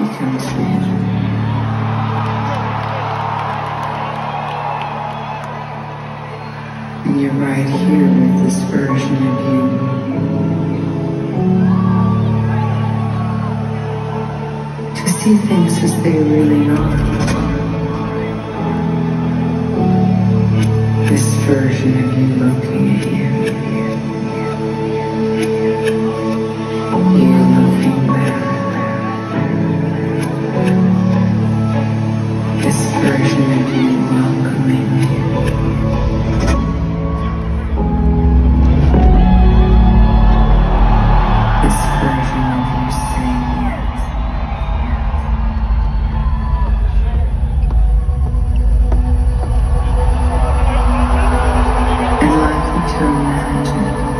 And you're right here with this version of you. To see things as they really are. This version of you looking at you. to